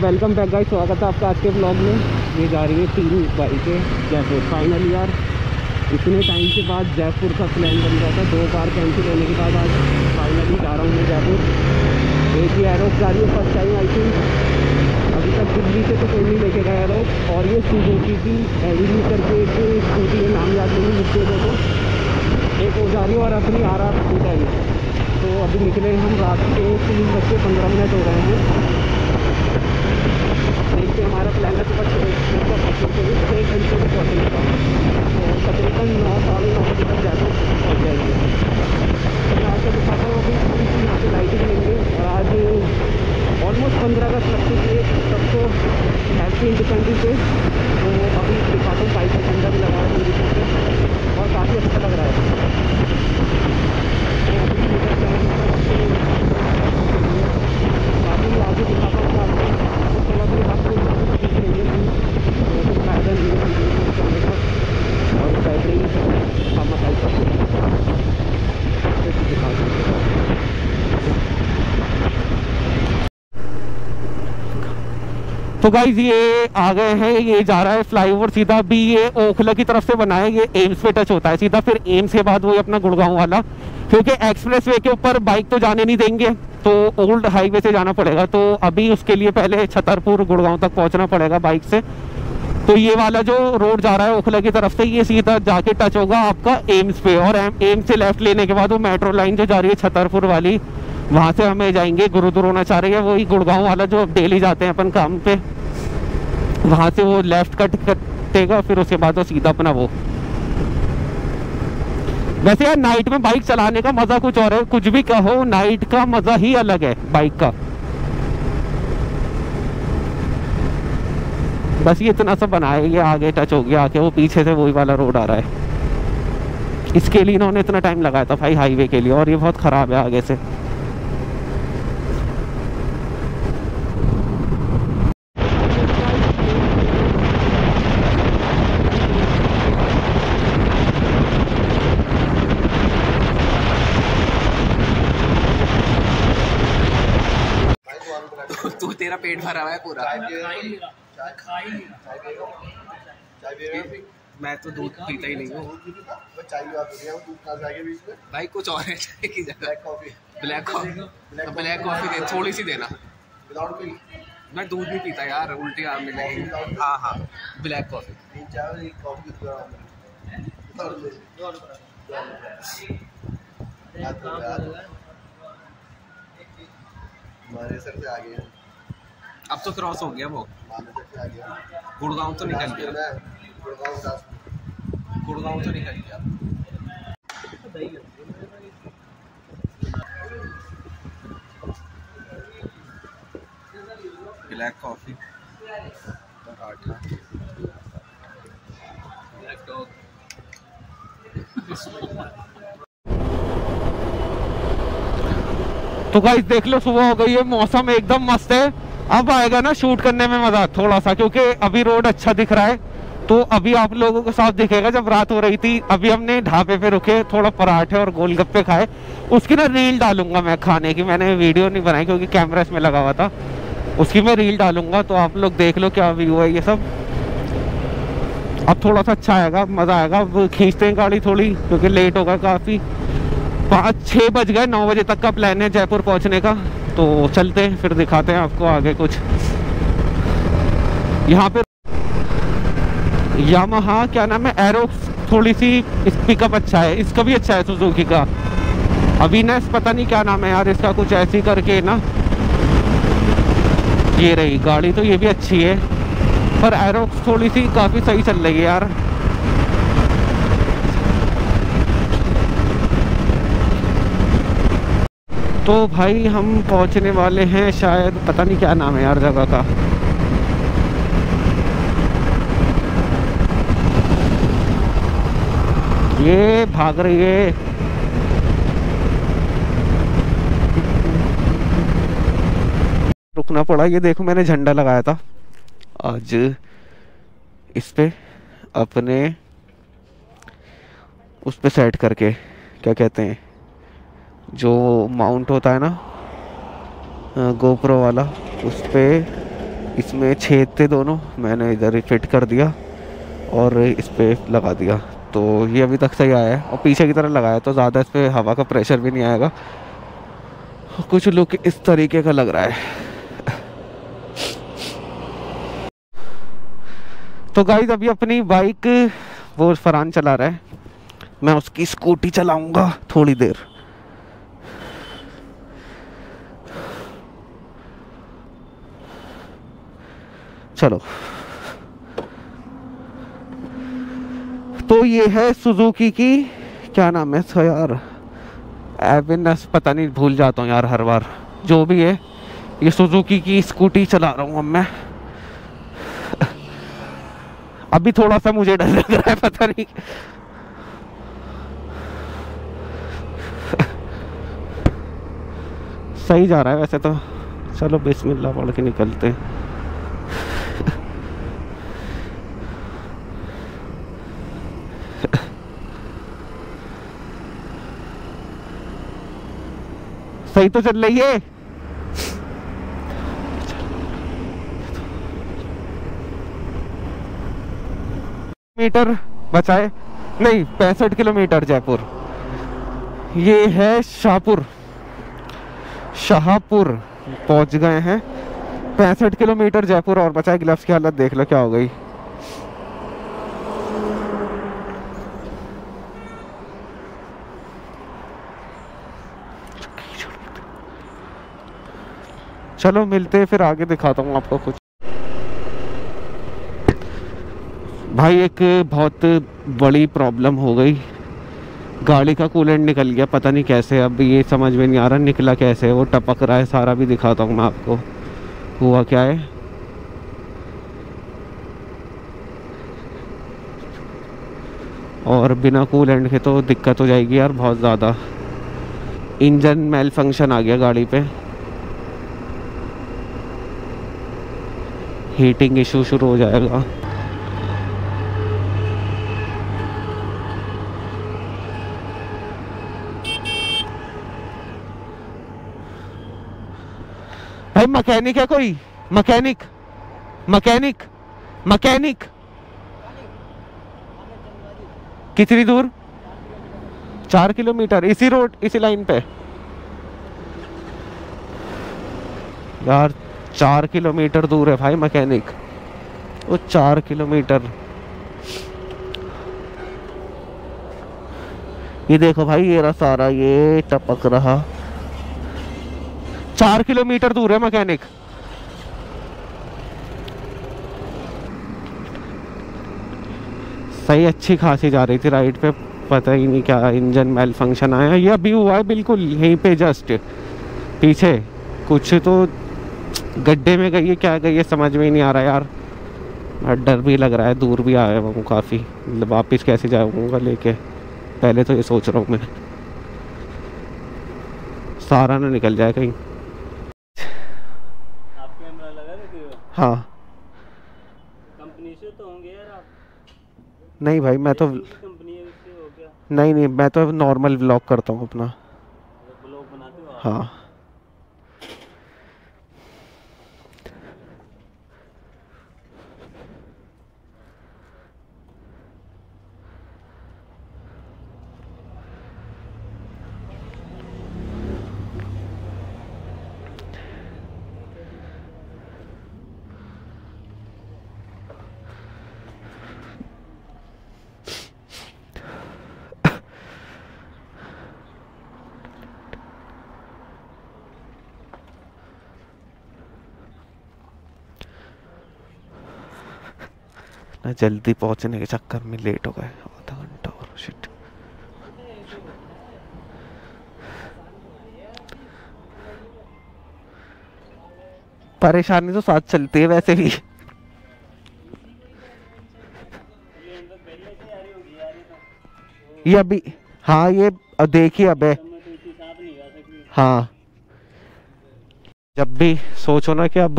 Welcome back guys स्वागत है आपका आज के ब्लॉग में। ये जा रही है तीन बाइकें जयपुर। फाइनली यार, इतने टाइम के बाद जयपुर का प्लान बन रहा था। दो बार कैंसिल होने के बाद आज फाइनली जा रहा हूँ मैं जयपुर। एक ही एरोस जा रही है फ़र्स्ट टाइम आई थिंक अभी तक दिल्ली से तो कोई नहीं लेके गया एरोस और ये सुजुकी की एविन्यू करके एक स्कूटी है, नाम याद नहीं मुझसे तो। एक वो जा रही है और अपनी आ रहा स्कूटर तो अभी निकले हम रात के तीन बज के पंद्रह मिनट हो रहे हैं। हमारा प्लान है सुबह छः छः घंटे में पहुँचने का तो तकरीबन नौ साढ़े नौ बजे तक जाकर पहुँच जाएँगे। तो मैं आपको दिखाता हूँ अभी थोड़ी सी यहाँ पे लाइटिंग लेंगे। और आज ऑलमोस्ट पंद्रह अगस्त लगते थे सबको हैप्पी इंडिपेंडेंस डे तो अभी दिखाता हूँ बाइक का झंडा भी लगा है मेरी और काफ़ी अच्छा लग रहा है। काफ़ी आगे दिखाता हूँ आपको थोड़ा सा आपको दिख रही है तो फ़ायदा नहीं है वीडियो करने का और बैटरी हम बताई सकते दिखा तो गाइज़ ये आ गए हैं, ये जा रहा है फ्लाईओवर सीधा भी ये ओखला की तरफ़ से बना है ये एम्स पे टच होता है। सीधा फिर एम्स के बाद वही अपना गुड़गांव वाला। क्योंकि एक्सप्रेस वे के ऊपर बाइक तो जाने नहीं देंगे तो ओल्ड हाईवे से जाना पड़ेगा। तो अभी उसके लिए पहले छतरपुर, गुड़गांव तक पहुँचना पड़ेगा बाइक से। तो ये वाला जो रोड जा रहा है ओखला की तरफ़ से, ये सीधा जाके टच होगा आपका एम्स पे। और एम्स से लेफ़्ट लेने के बाद वो मेट्रो लाइन जो जा रही है छतरपुर वाली वहाँ से हमें जाएँगे गुरुद्वार होना चाह गुरु द्रोणाचार्य वही गुड़गांव वाला जो डेली जाते हैं अपन काम पे। वहाँ से वो लेफ़्ट कट कटेगा, फिर उसके बाद वो सीधा अपना वो। वैसे यार नाइट में बाइक चलाने का मज़ा कुछ और है। कुछ भी कहो नाइट का मज़ा ही अलग है बाइक का। बस ये इतना सा बनाया, ये आगे टच हो गया आके वो पीछे से वही वाला रोड आ रहा है। इसके लिए इन्होंने इतना टाइम लगाया था भाई हाईवे के लिए, और ये बहुत ख़राब है आगे से तू तेरा पेट भरा हुआ है? पूरा मैं तो दूध पीता ही नहीं हूँ। भाई कुछ और है चाय की जगह। Black coffee. तो ब्लैक कॉफ़ी। दे थोड़ी सी देना। मैं दूध नहीं पीता यार उल्टी आ मिलेगी हाँ हाँ ब्लैक कॉफ़ी। हमारे सर से आ गए अब तो क्रॉस हो गया वो। गुड़गांव तो निकल गया। गुड़गांव तो निकल गया। ब्लैक कॉफ़ी तो गाइस देख लो, सुबह हो गई है, मौसम एकदम मस्त है। अब आएगा ना शूट करने में मज़ा थोड़ा सा, क्योंकि अभी रोड अच्छा दिख रहा है तो अभी आप लोगों को साफ़ दिखेगा जब रात हो रही थी, अभी हमने ढाबे पे रुके, थोड़ा पराठे और गोलगप्पे खाए, उसकी ना रील डालूँगा मैं खाने की, मैंने वीडियो नहीं बनाई क्योंकि कैमरा इसमें लगा हुआ था, उसकी मैं रील डालूँगा तो आप लोग देख लो क्या व्यू है ये सब। अब थोड़ा सा अच्छा आएगा, मज़ा आएगा, अब खींचते हैं गाड़ी थोड़ी, क्योंकि लेट होगा काफ़ी। पाँच छः बज गए, नौ बजे तक का प्लान है जयपुर पहुँचने का। तो चलते हैं, फिर दिखाते हैं आपको आगे कुछ। यहाँ पे यामाहा, क्या नाम है एरो थोड़ी सी पिकअप अच्छा है, इसका भी अच्छा है सुजुकी का। अविनाश पता नहीं क्या नाम है यार, इसका कुछ ऐसी करके ना। ये रही गाड़ी तो ये भी अच्छी है, पर एरो थोड़ी सी काफ़ी सही चल रही है यार। तो भाई हम पहुँचने वाले हैं शायद, पता नहीं क्या नाम है यार जगह का। ये भाग रही है। रुकना पड़ा, ये देखो मैंने झंडा लगाया था। आज इस पे अपने, उस पे सेट करके, क्या कहते हैं? जो माउंट होता है ना गोप्रो वाला, उस पे इसमें छेद थे दोनों, मैंने इधर फिट कर दिया और इस पे लगा दिया। तो ये अभी तक सही आया है और पीछे की तरफ़ लगाया तो ज़्यादा इस पर हवा का प्रेशर भी नहीं आएगा। कुछ लुक इस तरीके का लग रहा है। तो गाइज़ अभी अपनी बाइक वो फरहान चला रहा है। मैं उसकी स्कूटी चलाऊँगा थोड़ी देर। चलो। तो ये है सुजुकी की, क्या नाम है इसका यार? एविनस पता नहीं, भूल जाता हूँ यार हर बार। जो भी है, ये सुजुकी की स्कूटी चला रहा हूँ अब मैं। अभी थोड़ा सा मुझे डर लग रहा है, पता नहीं। सही जा रहा है वैसे तो। चलो, बिस्मिल्लाह, पढ़ के निकलते हैं। सही तो चल रही है। मीटर बचाए। नहीं, पैंसठ किलोमीटर जयपुर। ये है शाहपुर। शाहपुर पहुँच गए हैं। पैंसठ किलोमीटर जयपुर और बचाए। ग्लव्स की हालत देख लो, क्या हो गई। चलो, मिलते हैं, फिर आगे दिखाता हूँ आपको कुछ। भाई, एक बहुत बड़ी प्रॉब्लम हो गई। गाड़ी का कूलेंट निकल गया, पता नहीं कैसे, अब ये समझ में नहीं आ रहा निकला कैसे, वो टपक रहा है, सारा भी दिखाता हूँ मैं आपको। हुआ क्या है? और बिना कूलेंट के तो दिक्कत हो जाएगी यार बहुत ज़्यादा। इंजन मेल फ़ंक्शन आ गया गाड़ी पे। हीटिंग इशू शुरू हो जाएगा। भाई मकैनिक है कोई? मकैनिक मकैनिक मकैनिक कितनी दूर? चार किलोमीटर। इसी रोड इसी लाइन पे। यार चार किलोमीटर दूर है भाई मैकेनिक। वो चार किलोमीटर। ये देखो भाई, ये रहा सारा, ये टपक रहा। चार किलोमीटर दूर है मैकेनिक। सही, अच्छी खासी जा रही थी राइड पे। पता ही नहीं क्या इंजन मेल फ़ंक्शन आया। ये अभी हुआ है बिल्कुल, यहीं पे जस्ट। पीछे, कुछ तो गड्ढे में गई है क्या गई है समझ में ही नहीं आ रहा यार। डर भी लग रहा है दूर भी आया हुआ हूँ काफ़ी। वापस कैसे जाऊँगा लेके? पहले तो ये सोच रहा हूँ मैं। सारा ना निकल जाए कहीं। हो? कंपनी से तो होंगे यार आप। नहीं भाई मैं तो नहीं नहीं मैं तो नॉर्मल व्लॉग करता हूँ अपना। हो। हाँ जल्दी पहुँचने के चक्कर में लेट हो गए। आधा घंटा और शिट परेशानी तो साथ चलती है वैसे भी। ये अभी हाँ ये देखिए अबे मैं हाँ। जब भी सोचो ना कि अब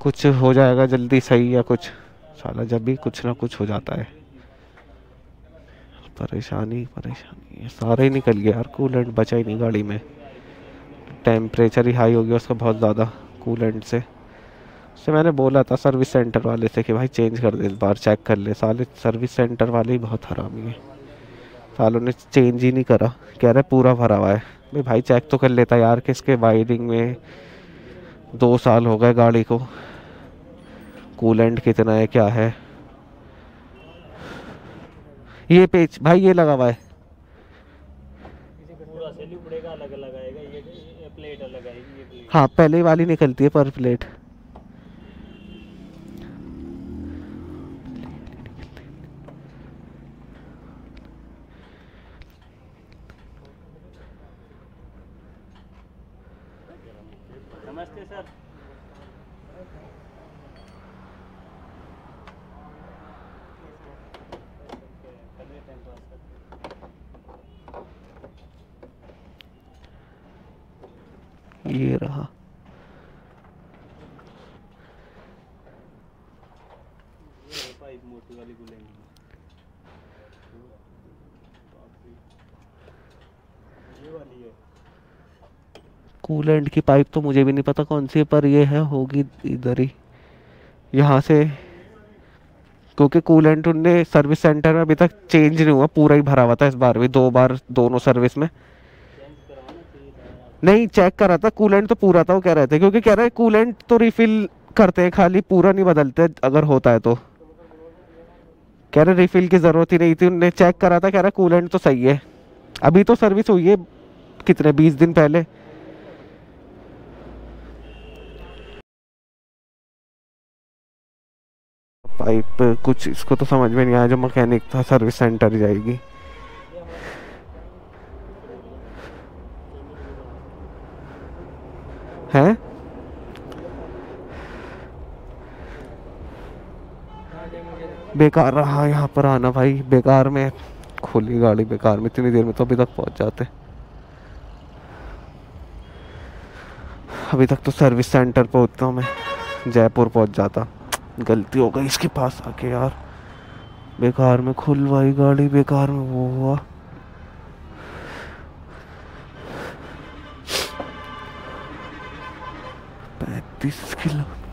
कुछ हो जाएगा जल्दी सही या कुछ। साला जब भी कुछ ना कुछ हो जाता है। परेशानी परेशानी। सारे ही निकल गया यार कूलेंट बचा ही नहीं गाड़ी में। टेम्परेचर ही हाई हो गया उसका बहुत ज़्यादा कूलेंट से। से मैंने बोला था सर्विस सेंटर वाले से कि भाई चेंज कर दे इस बार चेक कर ले। साले सर्विस सेंटर वाले ही बहुत हरामी है सालों ने चेंज ही नहीं करा। कह रहे पूरा भरा हुआ है। भाई भाई चेक तो कर लेता यार कि इसके वायरिंग में दो साल हो गए गाड़ी को। कूलेंट कितना है क्या है? ये पेज भाई ये लगा हुआ है। ही हाँ पहले वाली निकलती है पर प्लेट नमस्ते सर करिए टाइम पास सर ये रहा। कूलेंट की पाइप तो मुझे भी नहीं पता कौन सी पर ये है, होगी इधर ही। यहाँ से, क्योंकि कूलेंट उनने सर्विस सेंटर में अभी तक चेंज नहीं हुआ, पूरा ही भरा हुआ था इस बार भी, दो बार, दोनों सर्विस में चेंज करवाना चाहिए था यार नहीं चेक करा था कूलेंट तो पूरा था, वो कह रहे थे, क्योंकि कह रहे हैं कूलेंट तो रिफिल करते हैं, खाली पूरा नहीं बदलते, अगर होता है तो। कह रहे रिफिल की ज़रूरत ही नहीं थी, उनने चेक करा था, कह रहा कूलेंट तो सही है। अभी तो सर्विस हुई है, कितने, बीस दिन पहले। पाइप कुछ, इसको तो समझ में नहीं आया, जो मैकेनिक था सर्विस सेंटर जाएगी। है? बेकार रहा यहाँ पर आना भाई, बेकार में। खोली गाड़ी बेकार में, इतनी देर में तो अभी तक पहुँच जाते। अभी तक तो सर्विस सेंटर पहुँचता हूँ मैं, जयपुर पहुँच जाता। गलती हो गई इसके पास आके यार। बेकार में खुलवाई गाड़ी, बेकार में वो हुआ। पैंतीस किलोमीटर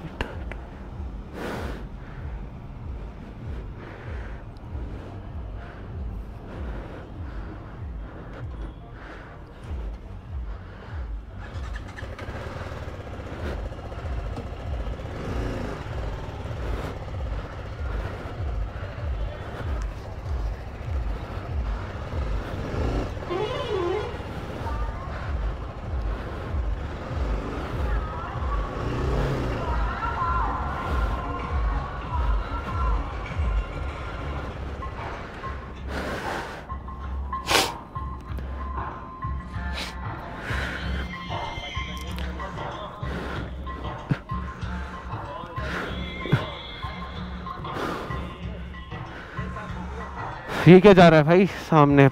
ये क्या जा रहा है भाई। सामने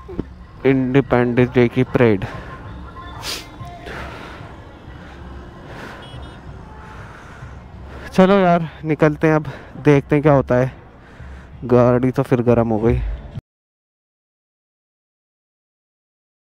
इंडिपेंडेंस डे की परेड चलो यार, निकलते हैं अब। देखते हैं क्या होता है। गाड़ी तो फिर गर्म हो गई।